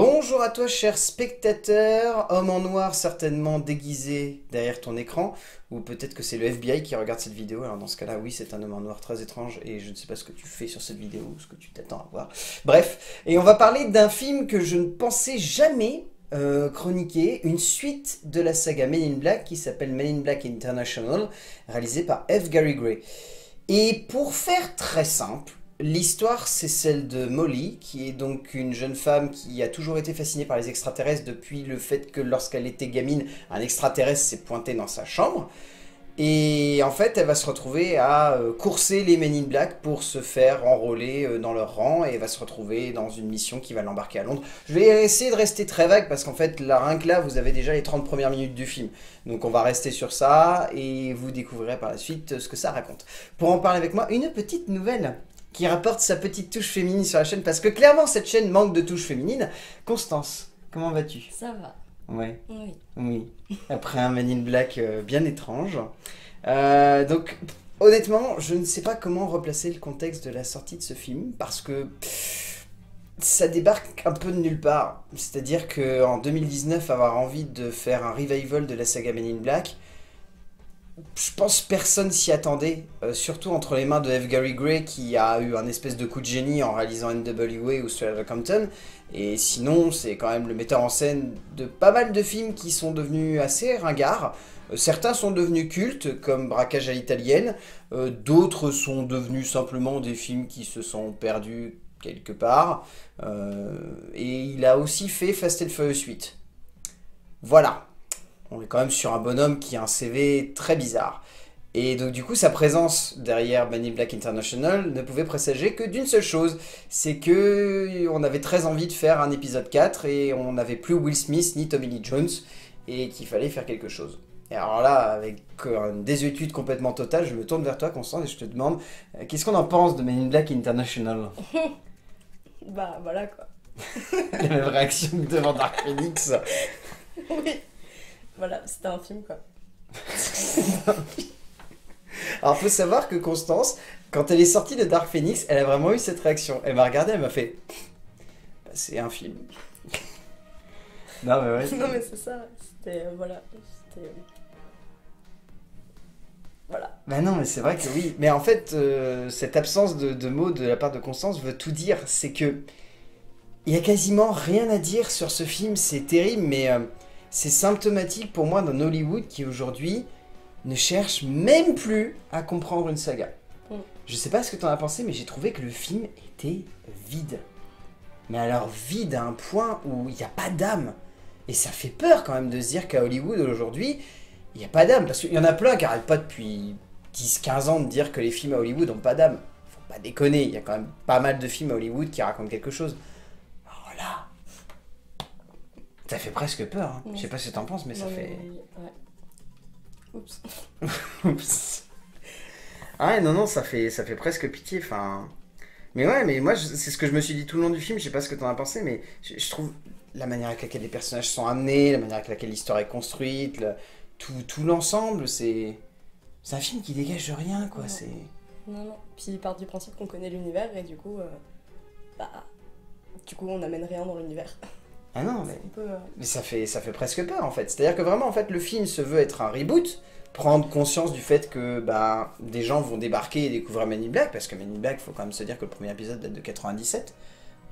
Bonjour à toi, cher spectateur, homme en noir certainement déguisé derrière ton écran, ou peut-être que c'est le FBI qui regarde cette vidéo. Alors dans ce cas-là, oui, c'est un homme en noir très étrange et je ne sais pas ce que tu fais sur cette vidéo, ce que tu t'attends à voir. Bref, et on va parler d'un film que je ne pensais jamais euh, chroniquer, une suite de la saga Men in Black qui s'appelle Men in Black International, réalisé par F. Gary Gray. Et pour faire très simple, L'histoire, c'est celle de Molly, qui est donc une jeune femme qui a toujours été fascinée par les extraterrestres depuis le fait que lorsqu'elle était gamine, un extraterrestre s'est pointé dans sa chambre. Et en fait, elle va se retrouver à euh, courser les Men in Black pour se faire enrôler euh, dans leur rang et va se retrouver dans une mission qui va l'embarquer à Londres. Je vais essayer de rester très vague parce qu'en fait, là, rien que là, vous avez déjà les 30 premières minutes du film. Donc on va rester sur ça et vous découvrirez par la suite ce que ça raconte. Pour en parler avec moi, une petite nouvelle qui rapporte sa petite touche féminine sur la chaîne, parce que clairement cette chaîne manque de touche féminine. Constance, comment vas-tu? Ça va. Ouais. Oui. Oui. Après un Man in Black euh, bien étrange. Euh, donc, honnêtement, je ne sais pas comment replacer le contexte de la sortie de ce film, parce que ça débarque un peu de nulle part. C'est-à-dire qu'en 2019, avoir envie de faire un revival de la saga Men in Black, je pense personne s'y attendait, euh, surtout entre les mains de F. Gary Gray qui a eu un espèce de coup de génie en réalisant NWA ou Straight Compton. Et sinon, c'est quand même le metteur en scène de pas mal de films qui sont devenus assez ringards. Euh, certains sont devenus cultes, comme Braquage à l'italienne. Euh, d'autres sont devenus simplement des films qui se sont perdus quelque part. et il a aussi fait Fast and Furious 8. Voilà on est quand même sur un bonhomme qui a un CV très bizarre. Et donc du coup, sa présence derrière Benny Black International ne pouvait présager que d'une seule chose, c'est que on avait très envie de faire un épisode 4 et on n'avait plus Will Smith ni Tommy Lee Jones et qu'il fallait faire quelque chose. Et alors là, avec une désuétude complètement totale, je me tourne vers toi, Constance, et je te demande, euh, qu'est-ce qu'on en pense de Men in Black International? Bah voilà quoi. La même réaction que devant Dark Phoenix. oui. Voilà, c'était un film quoi. Alors, faut savoir que Constance, quand elle est sortie de Dark Phoenix, elle a vraiment eu cette réaction. Elle m'a regardé, elle m'a fait bah, C'est un film. non, mais ouais. non, mais c'est ça. C'était. Euh, voilà. C'était. Euh, voilà. Bah non, mais c'est vrai que oui. Mais en fait, euh, cette absence de, mots de la part de Constance veut tout dire. C'est que. Il y a quasiment rien à dire sur ce film. C'est terrible, mais c'est symptomatique pour moi d'un Hollywood qui aujourd'hui ne cherche même plus à comprendre une saga. Mm. Je sais pas ce que tu en as pensé, mais j'ai trouvé que le film était vide. Mais alors vide à un point où il n'y a pas d'âme. Et ça fait peur quand même de se dire qu'à Hollywood aujourd'hui, il n'y a pas d'âme. Parce qu'il y en a plein qui n'arrêtent pas depuis 10-15 ans de dire que les films à Hollywood n'ont pas d'âme. Faut pas déconner, il y a quand même pas mal de films à Hollywood qui racontent quelque chose. Ça fait presque peur. Hein. Je sais pas ce que t'en penses, mais ça fait. Ouais. Oups. Oups. Ah non, non, ça fait, ça fait presque pitié. Enfin. Mais ouais, mais moi, c'est ce que je me suis dit tout le long du film. Je sais pas ce que t'en as pensé, mais je, trouve la manière avec laquelle les personnages sont amenés, la manière avec laquelle l'histoire est construite, tout, tout l'ensemble, c'est. C'est un film qui dégage rien, quoi. C'est. Non, non. Puis il part du principe qu'on connaît l'univers et du coup. Euh, bah. Du coup, on n'amène rien dans l'univers. Ah non, mais, mais ça, fait, ça fait presque peur en fait. C'est-à-dire que vraiment, en fait, le film se veut être un reboot, prendre conscience du fait que bah, des gens vont débarquer et découvrir Men in Black, parce que Men in Black, il faut quand même se dire que le premier épisode date de 97.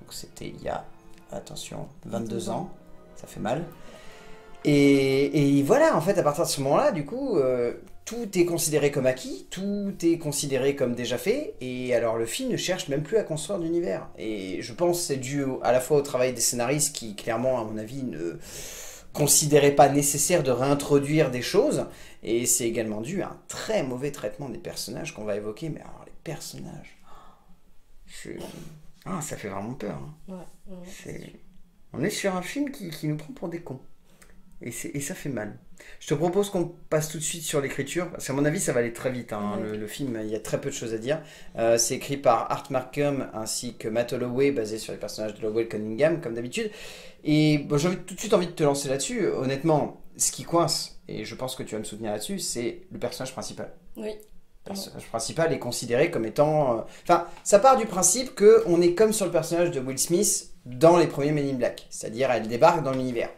Donc c'était il y a, attention, 22 ans. Ça fait mal. Et, et, voilà, en fait, à partir de ce moment-là, du coup, euh, tout est considéré comme acquis, tout est considéré comme déjà fait, et alors le film ne cherche même plus à construire d'univers. Et je pense que c'est dû à la fois au travail des scénaristes qui, clairement, à mon avis, ne considéraient pas nécessaire de réintroduire des choses, et c'est également dû à un très mauvais traitement des personnages qu'on va évoquer. Mais alors, les personnages, ah, ça fait vraiment peur. Hein. On est sur un film qui, qui nous prend pour des cons. Et, et, ça fait mal. Je te propose qu'on passe tout de suite sur l'écriture, parce qu'à mon avis, ça va aller très vite. Hein. Le, film, il y a très peu de choses à dire. Euh, c'est écrit par Art Markham ainsi que Matt Holloway, basé sur les personnages de Lowell Cunningham, comme d'habitude. Et bon, j'ai tout de suite envie de te lancer là-dessus. Honnêtement, ce qui coince, et je pense que tu vas me soutenir là-dessus, c'est le personnage principal. Oui. Le personnage principal est considéré comme étant. Euh, enfin, ça part du principe que on est comme sur le personnage de Will Smith dans les premiers Men in Black. C'est-à-dire, elle débarque dans l'univers.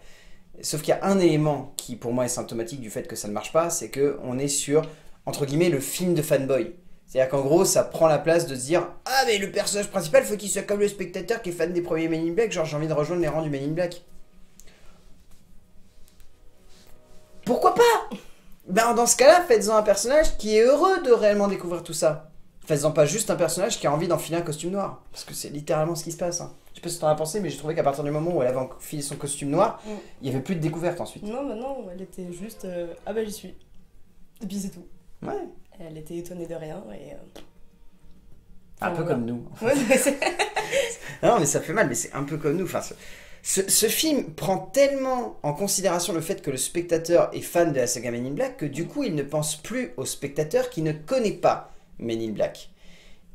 Sauf qu'il y a un élément qui, pour moi, est symptomatique du fait que ça ne marche pas, c'est qu'on est sur, entre guillemets, le film de fanboy. C'est-à-dire qu'en gros, ça prend la place de se dire Ah, mais le personnage principal, faut qu'il soit comme le spectateur qui est fan des premiers Men in Black, genre j'ai envie de rejoindre les rangs du Men in Black. Pourquoi pas? Ben, dans ce cas-là, faites-en un personnage qui est heureux de réellement découvrir tout ça. Faites-en pas juste un personnage qui a envie d'enfiler un costume noir. Parce que c'est littéralement ce qui se passe. hein. Je sais pas ce que t'en as pensé, mais j'ai trouvé qu'à partir du moment où elle avait enfilé son costume noir, Mm. il y avait plus de découverte ensuite. Non, bah non, elle était juste euh, ah bah j'y suis. Et puis c'est tout. Ouais. Elle était étonnée de rien et. euh, Un peu voilà. comme nous. Ouais, mais c'est- Non, mais ça fait mal, mais c'est un peu comme nous. Enfin, ce, ce- ce film prend tellement en considération le fait que le spectateur est fan de la saga Men in Black que du coup, il ne pense plus au spectateur qui ne connaît pas Men in Black.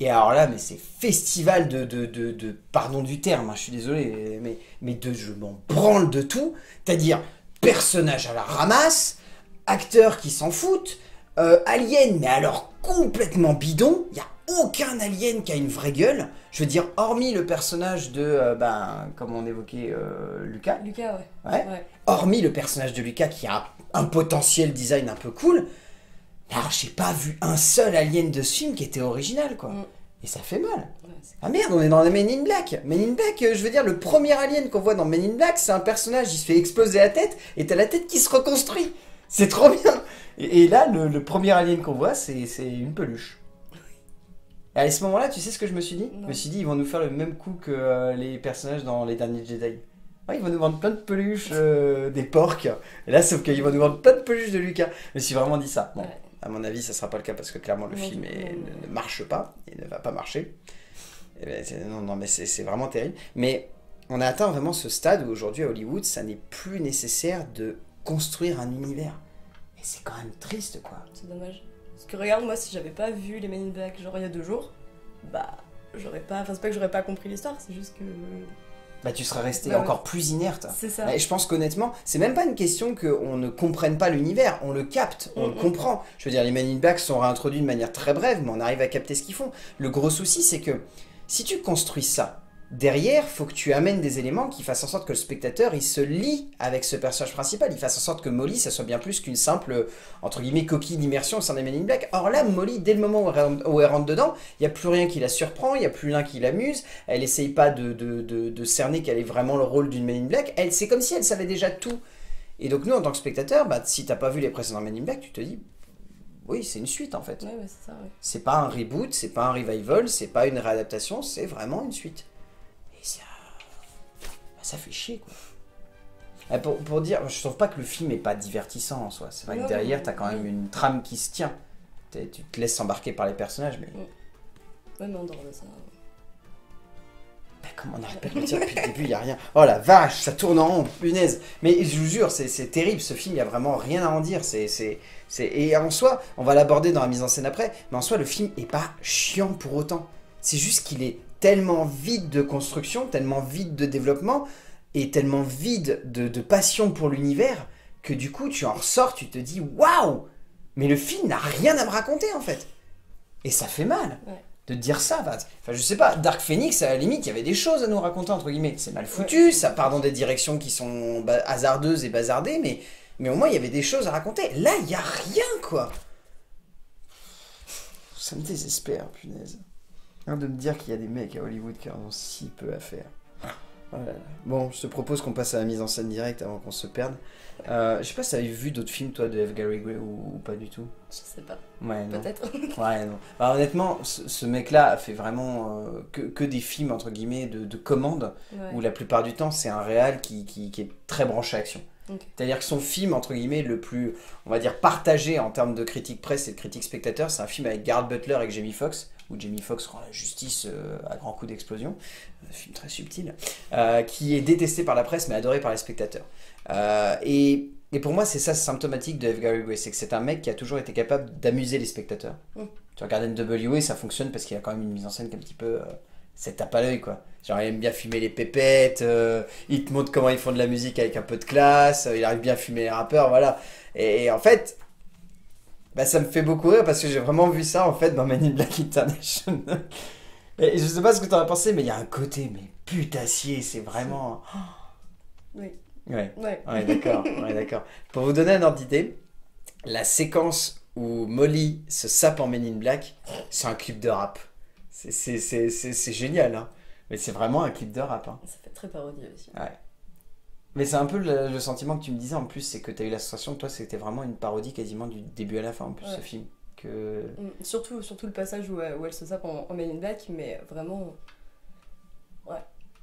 Et alors là, mais c'est festival de, de, de, de- pardon du terme, hein, je suis désolé, mais, mais de je m'en branle de tout. C'est-à-dire personnage à la ramasse, acteurs qui s'en foutent, euh, alien, mais alors complètement bidon. Il y a aucun alien qui a une vraie gueule. Je veux dire, hormis le personnage de, euh, ben, comme on évoquait, euh, Lucas. Lucas, ouais. Ouais. Ouais. Hormis le personnage de Lucas qui a un potentiel design un peu cool. Alors, j'ai pas vu un seul alien de ce film qui était original, quoi. Mm. Et ça fait mal. Ouais, Ah merde, on est dans Men in Black. Men in Black, euh, je veux dire, le premier alien qu'on voit dans Men in Black, c'est un personnage, il se fait exploser la tête, et t'as la tête qui se reconstruit. C'est trop bien. Et, et là, le, le premier alien qu'on voit, c'est une peluche. Et à ce moment-là, tu sais ce que je me suis dit? Je me suis dit, ils vont nous faire le même coup que euh, les personnages dans Les Derniers Jedi. Ouais, ils vont nous vendre plein de peluches, euh, des porcs. Et là, sauf qu'ils vont nous vendre plein de peluches de Lucas. Je me suis vraiment dit ça. Bon, Ouais. À mon avis, ça sera pas le cas parce que clairement, le film est- ne, ne marche pas et ne va pas marcher. Eh ben, non, non, mais c'est c'est vraiment terrible. Mais on a atteint vraiment ce stade où aujourd'hui à Hollywood, ça n'est plus nécessaire de construire un univers. Et c'est quand même triste, quoi. C'est dommage. Parce que regarde, moi, si j'avais pas vu les Men in Black genre il y a deux jours, bah j'aurais pas. Enfin, c'est pas que j'aurais pas compris l'histoire, c'est juste que. Bah, tu serais resté ouais. encore plus inerte. C'est ça. Et je pense qu'honnêtement, c'est même pas une question qu'on ne comprenne pas l'univers, on le capte, on le Mhm. comprend. Je veux dire, les Men in Black sont réintroduits de manière très brève, mais on arrive à capter ce qu'ils font. Le gros souci, c'est que si tu construis ça, derrière, faut que tu amènes des éléments qui fassent en sorte que le spectateur, il se lie avec ce personnage principal, il fasse en sorte que Molly, ça soit bien plus qu'une simple, entre guillemets, coquille d'immersion au sein des Men in Black. Or là, Molly, dès le moment où elle rentre, dedans, il n'y a plus rien qui la surprend, il n'y a plus rien qui l'amuse, elle essaye pas de, de, de, de cerner quel est vraiment le rôle d'une Men in Black, elle, c'est comme si elle savait déjà tout. Et donc nous, en tant que spectateur, bah, si t'as pas vu les précédents Men in Black, tu te dis, oui, c'est une suite en fait. Ouais, ouais, c'est ça, ouais. C'est pas un reboot, c'est pas un revival, c'est pas une réadaptation, c'est vraiment une suite. Et ça. fait chier quoi. Euh, Pour, pour dire, je trouve pas que le film est pas divertissant en soi. C'est vrai que derrière, t'as quand même une trame qui se tient. Tu te laisses embarquer par les personnages, mais Ouais, mais en dehors de ça. bah, comme on arrête pas de le dire depuis le début, il y a rien. Oh la vache, ça tourne en rond, punaise. Mais je vous jure, c'est c'est terrible, ce film, il y a vraiment rien à en dire. C'est c'est- c'est- Et en soi, on va l'aborder dans la mise en scène après, mais en soi, le film est pas chiant pour autant. C'est juste qu'il est tellement vide de construction, tellement vide de développement, et tellement vide de, de passion pour l'univers, que du coup, tu en ressors, tu te dis waouh Mais le film n'a rien à me raconter en fait. Et ça fait mal Ouais. de dire ça. Enfin, je sais pas, Dark Phoenix, à la limite, il y avait des choses à nous raconter, entre guillemets. C'est mal foutu, ça part dans des directions qui sont hasardeuses et bazardées, mais, mais au moins, il y avait des choses à raconter. Là, il y a rien, quoi. Ça me désespère, punaise. Hein, de me dire qu'il y a des mecs à Hollywood qui en ont si peu à faire. Bon, je te propose qu'on passe à la mise en scène directe avant qu'on se perde. Euh, je sais pas si t'avais vu d'autres films, toi, de F. Gary Gray ou, ou pas du tout? Je sais pas. Ouais. Peut-être. Ouais, non. Bah, honnêtement, ce, ce mec-là a fait vraiment euh, que, que des films, entre guillemets, de, de commande, Ouais. où la plupart du temps, c'est un réal qui, qui, qui est très branché action. Ok. C'est-à-dire que son film, entre guillemets, le plus, on va dire, partagé en termes de critique presse et de critique spectateur, c'est un film avec Garth Butler et Jamie Foxx, où Jamie Foxx rend la justice euh, à grands coups d'explosion. Un film très subtil, euh, qui est détesté par la presse, mais adoré par les spectateurs. Euh, et, et pour moi, c'est ça symptomatique de F. Gary Gray, c'est que c'est un mec qui a toujours été capable d'amuser les spectateurs. Mm. Tu regardes NWA, ça fonctionne parce qu'il a quand même une mise en scène qui est un petit peu... euh, ça tape à l'œil quoi. Genre il aime bien fumer les pépettes, euh, il te montre comment ils font de la musique avec un peu de classe, euh, il arrive bien à fumer les rappeurs, voilà. Et, et en fait, bah, ça me fait beaucoup rire parce que j'ai vraiment vu ça en fait dans Men in Black International. et je sais pas ce que t'en as pensé, mais il y a un côté mais putassier, c'est vraiment. Oui. Ouais. Ouais. Ouais, d'accord, ouais, d'accord. Pour vous donner un ordre d'idée, la séquence où Molly se sape en Men in Black, c'est un clip de rap. C'est- génial, hein. Mais c'est vraiment un clip de rap, hein. Ça fait très parodie aussi. Mais c'est un peu le, le sentiment que tu me disais en plus, c'est que tu as eu la sensation que toi, c'était vraiment une parodie quasiment du début à la fin, en plus, Ouais. ce film. Que... Mm, Surtout, surtout le passage où, euh, où elle se sape en, en Men in Black, mais vraiment. Ouais.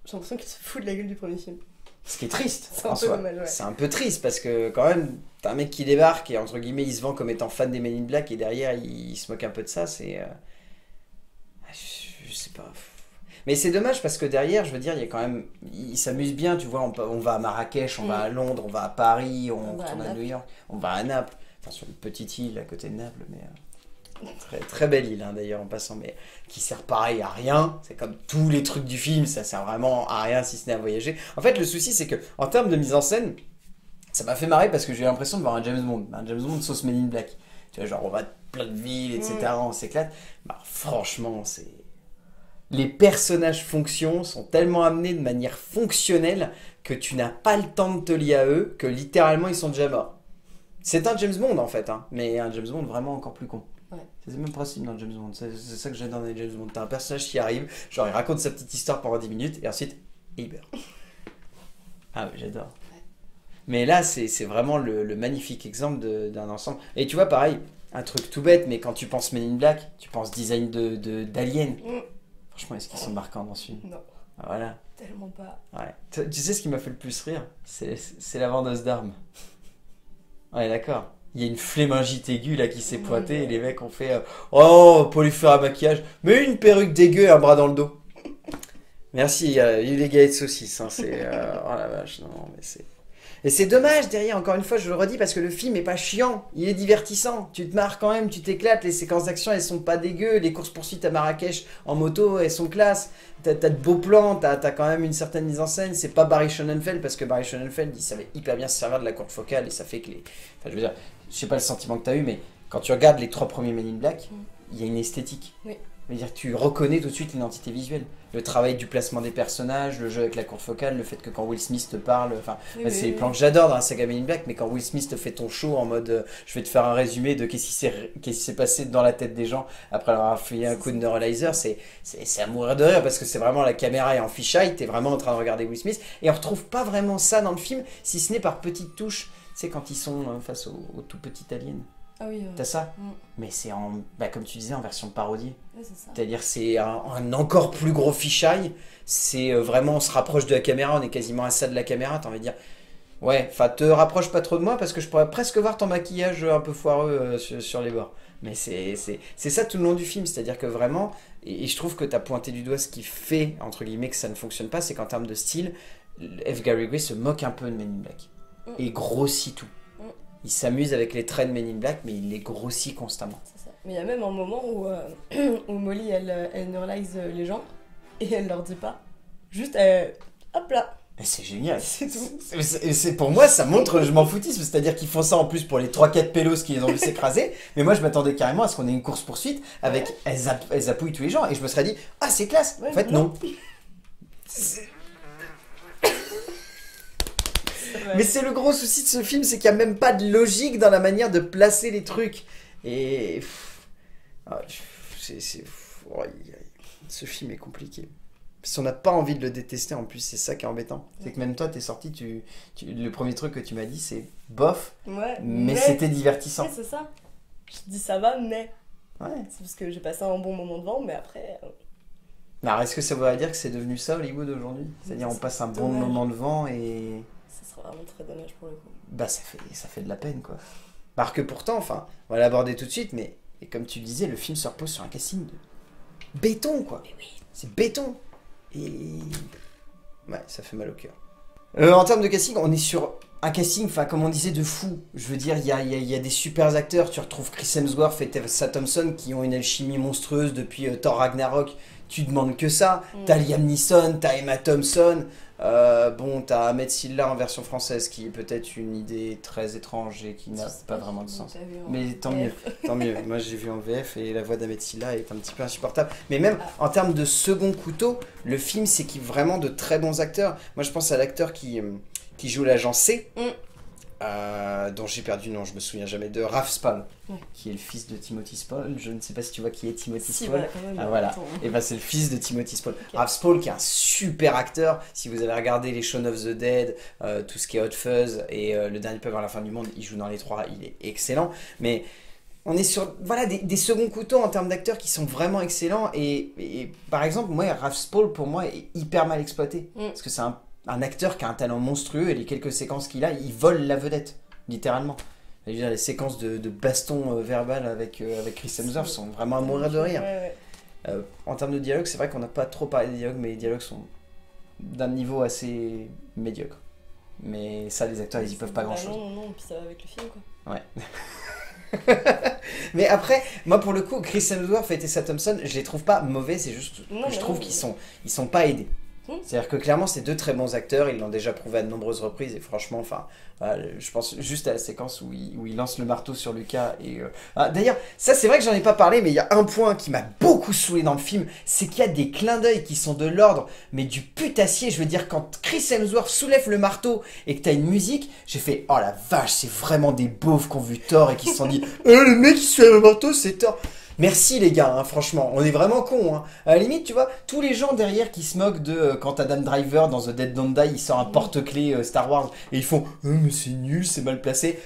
J'ai l'impression qu'il se fout de la gueule du premier film. Ce qui est triste, C'est un peu dommage, ouais. C'est un peu triste parce que, quand même, t'as un mec qui débarque et, entre guillemets, il se vend comme étant fan des Men in Black et derrière, il, il se moque un peu de ça. C'est. euh, Je, je sais pas. Mais c'est dommage parce que derrière, je veux dire, il y a quand même. Il s'amuse bien, tu vois. On, va à Marrakech, on Mm. va à Londres, on va à Paris, on, à retourne à. New York, on va à Naples. Enfin, sur une petite île à côté de Naples, mais. euh, Très, très belle île hein, d'ailleurs en passant, mais qui sert pareil à rien. C'est comme tous les trucs du film, ça sert vraiment à rien si ce n'est à voyager. En fait, le souci c'est que en termes de mise en scène, ça m'a fait marrer parce que j'ai eu l'impression de voir un James Bond, un James Bond sauce Men in Black. Tu vois, genre on va de plein de villes, etc. Mm. On s'éclate. Bah, franchement, c'est les personnages fonctions sont tellement amenés de manière fonctionnelle que tu n'as pas le temps de te lier à eux, que littéralement ils sont déjà morts. C'est un James Bond en fait, hein, mais un James Bond vraiment encore plus con. Ouais. C'est le même principe dans James Bond, c'est ça que j'aime dans les James Bond. T'as un personnage qui arrive, genre il raconte sa petite histoire pendant 10 minutes et ensuite il meurt. Ah oui, j'adore. Ouais. Mais là, c'est vraiment le, le magnifique exemple de- d'un ensemble. Et tu vois, pareil, un truc tout bête, mais quand tu penses Men in Black, tu penses design de de- d'Alien. Mm. Franchement, est-ce qu'ils sont marquants dans ce film Non, Ah, Voilà. tellement pas. Ouais. Tu tu sais ce qui m'a fait le plus rire C'est la vendeuse d'armes. Ouais, d'accord. Il y a une flémingite aiguë là qui s'est pointée et les mecs ont fait euh, Oh, pour lui faire un maquillage, mais une perruque dégueu et un bras dans le dos. Merci, il y a eu les galettes saucisses. Hein, c'est. euh, oh la vache, non, mais c'est. Et c'est dommage derrière, encore une fois, je le redis, parce que le film est pas chiant, il est divertissant. Tu te marres quand même, tu t'éclates, les séquences d'action elles sont pas dégueu, les courses-poursuites à Marrakech en moto elles sont classe, t'as as de beaux plans, t'as as quand même une certaine mise en scène. C'est pas Barry Schonenfeld, parce que Barry Schonenfeld il savait hyper bien se servir de la courte focale et ça fait que les. Enfin, je veux dire, je sais pas le sentiment que t'as eu, mais quand tu regardes les trois premiers Men in Black, Mm. il y a une esthétique. Oui. Dire, tu reconnais tout de suite l'identité visuelle. Le travail du placement des personnages, le jeu avec la courte focale, le fait que quand Will Smith te parle, enfin, Oui, bah, oui, c'est les oui. plans que j'adore dans la saga Men in Black, mais quand Will Smith te fait ton show en mode euh, je vais te faire un résumé de qu'est-ce qui s'est passé dans la tête des gens après leur avoir fait un coup de neuralizer, c'est à mourir de rire parce que c'est vraiment la caméra est en fisheye, t'es vraiment en train de regarder Will Smith et on retrouve pas vraiment ça dans le film, si ce n'est par petites touches. C'est quand ils sont euh, face au, au tout petit alien. Ah oui, ouais. T'as ça Mm. Mais c'est en, bah, comme tu disais, en version parodie. C'est-à-dire c'est un, un encore plus gros fisheye. C'est euh, vraiment, on se rapproche de la caméra, on est quasiment à ça de la caméra. T'as envie de dire, ouais, enfin te rapproche pas trop de moi parce que je pourrais presque voir ton maquillage un peu foireux euh, sur, sur les bords. Mais c'est ça tout le long du film, c'est-à-dire que vraiment, et, et je trouve que tu as pointé du doigt ce qui fait, entre guillemets, que ça ne fonctionne pas, c'est qu'en termes de style, F. Gary Gray se moque un peu de Men in Black. Mm. Et grossit tout. Il s'amuse avec les traits de Men in Black, mais il les grossit constamment. Ça. Mais il y a même un moment où, euh, où Molly, elle, euh, elle neuralise euh, les gens et elle leur dit pas. Juste, elle- hop là, Et c'est génial. c'est tout. C'est- pour moi, ça montre je m'en foutisme. C'est-à-dire qu'ils font ça en plus pour les 3-4 pélos qui les ont vu s'écraser. Mais moi, je m'attendais carrément à ce qu'on ait une course-poursuite avec elles, zapp- elles tous les gens. Et je me serais dit, ah, c'est classe. Ouais, en fait, non. non. Mais c'est le gros souci de ce film, c'est qu'il n'y a même pas de logique dans la manière de placer les trucs. Et. ah, c'est. oh. Ce film est compliqué. Si on n'a pas envie de le détester, en plus, c'est ça qui est embêtant. C'est que même toi, t'es sorti, tu, tu- le premier truc que tu m'as dit, c'est bof, Ouais, mais, c'était divertissant. Ouais, c'est ça. Je dis ça va, mais. Ouais. C'est parce que j'ai passé un bon moment devant, mais après. euh, Alors, est-ce que ça voudrait dire que c'est devenu ça Hollywood aujourd'hui? C'est-à-dire, on passe un bon dommage. moment devant et. Ça sera vraiment très dommage pour le coup. bah ça fait, ça fait de la peine quoi. Alors que pourtant, enfin, on va l'aborder tout de suite, mais et comme tu le disais, le film se repose sur un casting de béton quoi. C'est béton. Et ouais, ça fait mal au cœur. Euh, en termes de casting, on est sur un casting, enfin comme on disait, de fou. Je veux dire, il y a, y a- il y a des super acteurs. Tu retrouves Chris Hemsworth et Tessa Thompson qui ont une alchimie monstrueuse depuis euh, Thor Ragnarok. Tu demandes que ça. Mm. T'as Liam Neeson, t'as Emma Thompson. euh, bon, t'as Ahmed Silla en version française qui est peut-être une idée très étrange et qui n'a pas vraiment de sens. Mais tant mieux, tant mieux. Moi j'ai vu en VF et la voix d'Ahmed Silla est un petit peu insupportable. Mais même en termes de second couteau, le film c'est qu'il vraiment de très bons acteurs. Moi je pense à l'acteur qui, euh, qui joue l'agent C, Mm. Euh, dont j'ai perdu le nom, je me souviens jamais, de Raph Spall, Ouais. qui est le fils de Timothy Spall. Je ne sais pas si tu vois qui est Timothy Si, Spall. Ah, voilà. Attends. Et ben c'est le fils de Timothy Spall. Ok. Raph Spall qui est un super acteur. Si vous avez regardé les Shaun of the Dead, euh, tout ce qui est Hot Fuzz et euh, Le Dernier Peuple à la fin du monde, il joue dans les trois, il est excellent. Mais on est sur voilà, des, des seconds couteaux en termes d'acteurs qui sont vraiment excellents. Et, et par exemple, moi, Raph Spall pour moi est hyper mal exploité. Mm. Parce que c'est un, un acteur qui a un talent monstrueux et les quelques séquences qu'il a, il vole la vedette, littéralement. Je veux dire, les séquences de, de baston euh, verbal avec, euh, avec Chris Hemsworth sont vraiment à mourir de rire. Ouais, ouais. Euh, en termes de dialogue, c'est vrai qu'on n'a pas trop parlé des dialogues, mais les dialogues sont d'un niveau assez médiocre. Mais ça, les acteurs, ils y peuvent pas Bah grand chose. Non, non, non, puis ça va avec le film, quoi. mais après, moi pour le coup, Chris Hemsworth et Tessa Thompson, je les trouve pas mauvais, c'est juste Non, que je trouve qu'ils sont, ils sont pas aidés. Hmm. C'est-à-dire que clairement, c'est deux très bons acteurs, ils l'ont déjà prouvé à de nombreuses reprises, et franchement, enfin, je pense juste à la séquence où il, lance le marteau sur Lucas. Et euh, ah, D'ailleurs, ça c'est vrai que j'en ai pas parlé, mais il y a un point qui m'a beaucoup saoulé dans le film, c'est qu'il y a des clins d'œil qui sont de l'ordre, mais du putassier. Je veux dire, quand Chris Hemsworth soulève le marteau et que t'as une musique, j'ai fait oh la vache, c'est vraiment des beaufs qui ont vu Thor et qui se sont dit eh, le mec qui soulève le marteau, c'est Thor. Merci les gars, hein, franchement, on est vraiment cons. Hein. À la limite, tu vois, tous les gens derrière qui se moquent de euh, quand Adam Driver dans The Dead Don't Die, il sort un porte-clés euh, Star Wars et ils font Euh, mais c'est nul, c'est mal placé.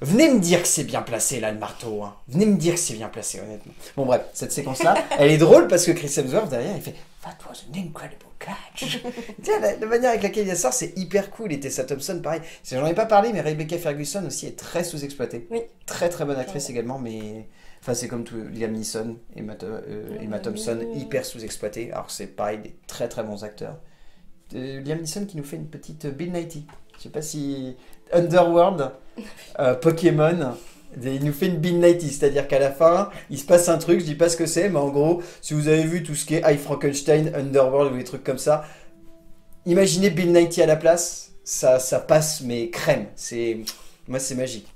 Venez me dire que c'est bien placé là le marteau. Hein. Venez me dire que c'est bien placé honnêtement. Bon bref, cette séquence-là, elle est drôle parce que Chris Hemsworth derrière il fait That was an incredible catch. sais, la, la manière avec laquelle il sort, c'est hyper cool. Et Tessa Thompson, pareil. J'en ai pas parlé, mais Rebecca Ferguson aussi est très sous-exploitée. Oui. Très très bonne actrice également, mais Enfin, c'est comme tout, Liam Neeson, Emma, euh, Emma. Thompson, hyper sous-exploité. Alors, c'est pareil, des très très bons acteurs. Euh, Liam Neeson qui nous fait une petite euh, Bill Nighy. Je sais pas si. Underworld, euh, Pokémon. Il nous fait une Bill Nighy, c'est-à-dire qu'à la fin, il se passe un truc, je dis pas ce que c'est, mais en gros, si vous avez vu tout ce qui est High Frankenstein, Underworld ou des trucs comme ça, imaginez Bill Nighy à la place, ça, ça passe, mais crème. C'est. Moi, c'est magique.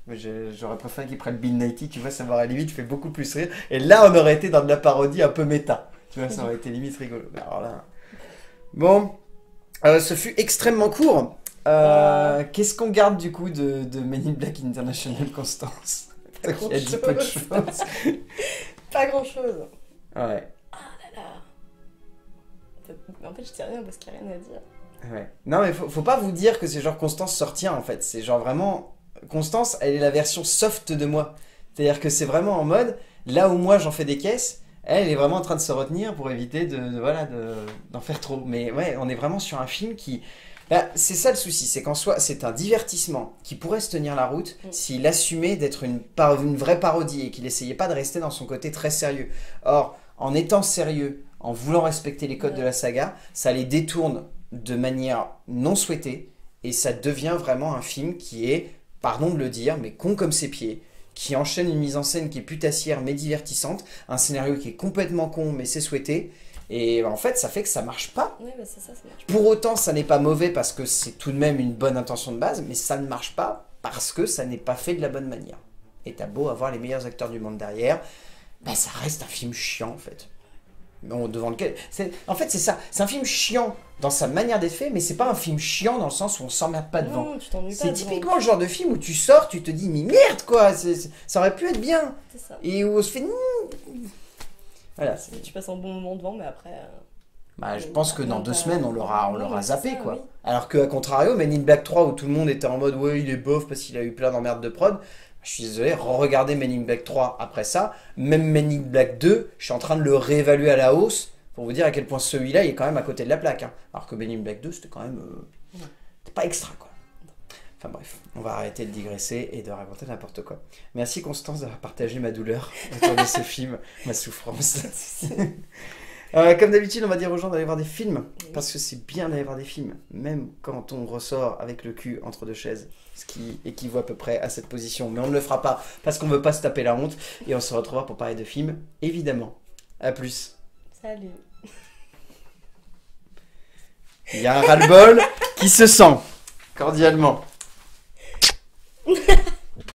J'aurais préféré qu'ils prennent Bill Nighy, tu vois, ça m'aurait limite fait beaucoup plus rire. Et là, on aurait été dans de la parodie un peu méta. Tu vois, ça aurait été limite rigolo. Alors là. Bon, Euh, ce fut extrêmement court. Euh, Qu'est-ce qu'on garde du coup de, de Men in Black International, Constance? Pas Toi qui as dit peu de grand-chose. choses. Pas grand chose. Ouais, En fait, je dis rien parce qu'il n'y a rien à dire. ouais. Non, mais faut, faut pas vous dire que c'est genre Constance sortir en fait. C'est genre vraiment. Constance, elle est la version soft de moi. C'est-à-dire que c'est vraiment en mode, là où moi j'en fais des caisses, elle est vraiment en train de se retenir pour éviter de, de- voilà de- d'en faire trop. Mais ouais, on est vraiment sur un film qui. Bah, c'est ça le souci, c'est qu'en soi, c'est un divertissement qui pourrait se tenir la route Mm. s'il assumait d'être une, vraie parodie et qu'il essayait pas de rester dans son côté très sérieux. Or, en étant sérieux, en voulant respecter les codes Ouais. de la saga, ça les détourne de manière non souhaitée et ça devient vraiment un film qui est, pardon de le dire, mais con comme ses pieds, qui enchaîne une mise en scène qui est putassière mais divertissante, un scénario qui est complètement con mais c'est souhaité, et en fait ça fait que ça marche pas. Ouais, bah c'est ça, ça marche. Pour autant ça n'est pas mauvais parce que c'est tout de même une bonne intention de base, mais ça ne marche pas parce que ça n'est pas fait de la bonne manière. Et t'as beau avoir les meilleurs acteurs du monde derrière, bah ça reste un film chiant en fait. Devant lequel. c'est- En fait, c'est ça. C'est un film chiant dans sa manière d'être fait, mais c'est pas un film chiant dans le sens où on s'emmerde pas devant. C'est typiquement le genre de film où tu sors, tu te dis, mais merde quoi, ça aurait pu être bien. Ça. Et où on se fait. Mmh. Voilà. Tu passes un bon moment devant, mais après. euh, Bah, je pense que dans deux semaines, on l'aura, on l'aura zappé ça, quoi. oui. Alors que, à contrario, Men in Black 3, où tout le monde était en mode, ouais, il est bof parce qu'il a eu plein d'emmerdes de prod. Je suis désolé, regardez Men in Black 3 après ça. Même Men in Black 2, je suis en train de le réévaluer à la hausse pour vous dire à quel point celui-là il est quand même à côté de la plaque. hein. Alors que Men in Black 2, c'était quand même. euh, c'était pas extra quoi. Enfin bref, on va arrêter de digresser et de raconter n'importe quoi. Merci Constance d'avoir partagé ma douleur autour de ce film, ma souffrance. Euh, comme d'habitude, on va dire aux gens d'aller voir des films. Parce que c'est bien d'aller voir des films. Même quand on ressort avec le cul entre deux chaises. Ce qui équivaut à peu près à cette position. Mais on ne le fera pas parce qu'on veut pas se taper la honte. Et on se retrouvera pour parler de films, évidemment. À plus. Salut. Il y a un ras-le-bol qui se sent. Cordialement.